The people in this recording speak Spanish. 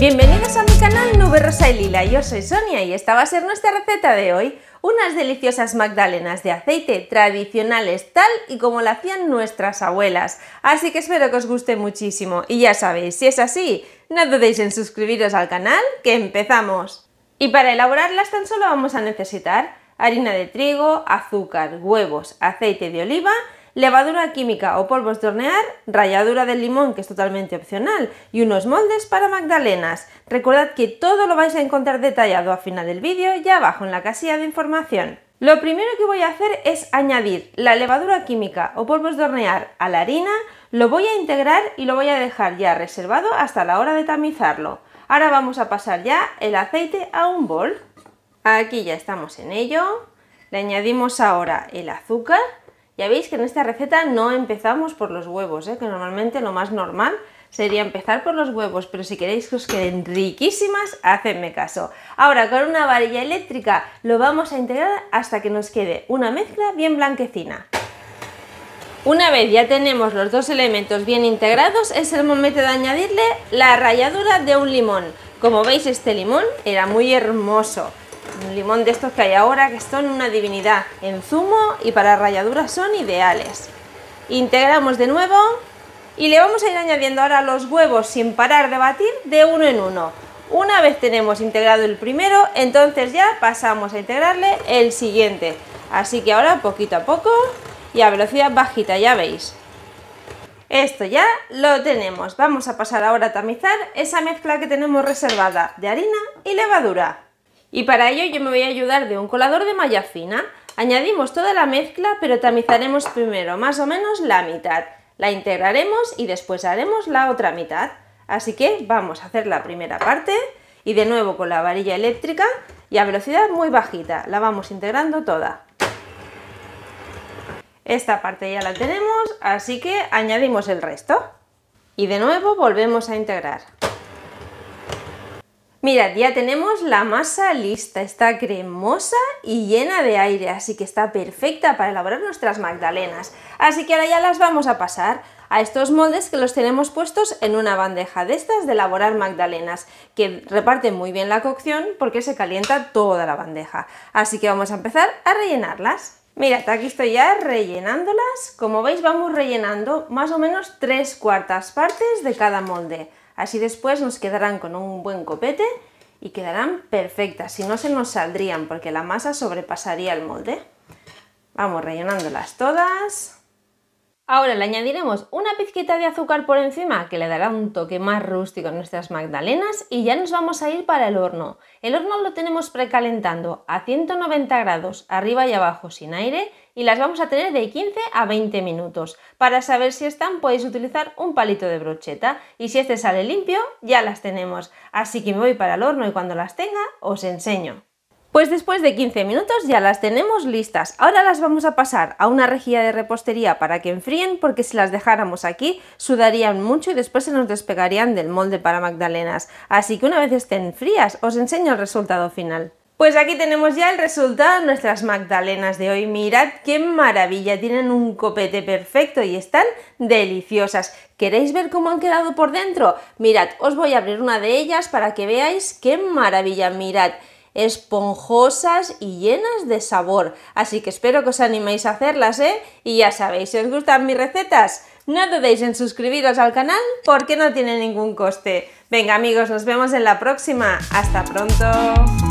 Bienvenidos a mi canal Nube Rosa y Lila, yo soy Sonia y esta va a ser nuestra receta de hoy. Unas deliciosas magdalenas de aceite tradicionales tal y como la hacían nuestras abuelas. Así que espero que os guste muchísimo y ya sabéis, si es así, no dudéis en suscribiros al canal, que empezamos. Y para elaborarlas tan solo vamos a necesitar harina de trigo, azúcar, huevos, aceite de oliva levadura química o polvos de hornear, ralladura del limón que es totalmente opcional y unos moldes para magdalenas. Recordad que todo lo vais a encontrar detallado al final del vídeo y abajo en la casilla de información. Lo primero que voy a hacer es añadir la levadura química o polvos de hornear a la harina, lo voy a integrar y lo voy a dejar ya reservado hasta la hora de tamizarlo. Ahora vamos a pasar ya el aceite a un bol. Aquí ya estamos en ello. Le añadimos ahora el azúcar ya veis que en esta receta no empezamos por los huevos, ¿eh? que normalmente lo más normal sería empezar por los huevos, pero si queréis que os queden riquísimas, hacedme caso. Ahora con una varilla eléctrica lo vamos a integrar hasta que nos quede una mezcla bien blanquecina. Una vez ya tenemos los dos elementos bien integrados, es el momento de añadirle la ralladura de un limón. Como veis este limón era muy hermoso, limón de estos que hay ahora que son una divinidad. En zumo y para ralladuras son ideales. Integramos de nuevo y le vamos a ir añadiendo ahora los huevos sin parar de batir de uno en uno. Una vez tenemos integrado el primero, entonces ya pasamos a integrarle el siguiente. Así que ahora poquito a poco y a velocidad bajita, ya veis. Esto ya lo tenemos. Vamos a pasar ahora a tamizar esa mezcla que tenemos reservada de harina y levadura. Y para ello yo me voy a ayudar de un colador de malla fina. Añadimos toda la mezcla, pero tamizaremos primero más o menos la mitad. La integraremos y después haremos la otra mitad. Así que vamos a hacer la primera parte y de nuevo con la varilla eléctrica y a velocidad muy bajita. La vamos integrando toda. Esta parte ya la tenemos, así que añadimos el resto. Y de nuevo volvemos a integrar. Mirad, ya tenemos la masa lista, está cremosa y llena de aire, así que está perfecta para elaborar nuestras magdalenas. Así que ahora ya las vamos a pasar a estos moldes que los tenemos puestos en una bandeja de estas de elaborar magdalenas, que reparten muy bien la cocción porque se calienta toda la bandeja. Así que vamos a empezar a rellenarlas. Mirad, aquí estoy ya rellenándolas. Como veis vamos rellenando más o menos tres cuartas partes de cada molde. Así después nos quedarán con un buen copete y quedarán perfectas, si no se nos saldrían porque la masa sobrepasaría el molde. Vamos rellenándolas todas. Ahora le añadiremos una pizquita de azúcar por encima que le dará un toque más rústico a nuestras magdalenas y ya nos vamos a ir para el horno. El horno lo tenemos precalentando a 190 grados arriba y abajo sin aire y las vamos a tener de 15 a 20 minutos. Para saber si están podéis utilizar un palito de brocheta y si este sale limpio ya las tenemos. Así que me voy para el horno y cuando las tenga os enseño. Pues después de 15 minutos ya las tenemos listas. Ahora las vamos a pasar a una rejilla de repostería para que enfríen porque si las dejáramos aquí sudarían mucho y después se nos despegarían del molde para magdalenas. Así que una vez estén frías os enseño el resultado final. Pues aquí tenemos ya el resultado de nuestras magdalenas de hoy. Mirad qué maravilla, tienen un copete perfecto y están deliciosas. ¿Queréis ver cómo han quedado por dentro? Mirad, os voy a abrir una de ellas para que veáis qué maravilla. Mirad, esponjosas y llenas de sabor. Así que espero que os animéis a hacerlas, ¿eh? Y ya sabéis, si os gustan mis recetas, no dudéis en suscribiros al canal porque no tiene ningún coste. Venga amigos, nos vemos en la próxima. Hasta pronto.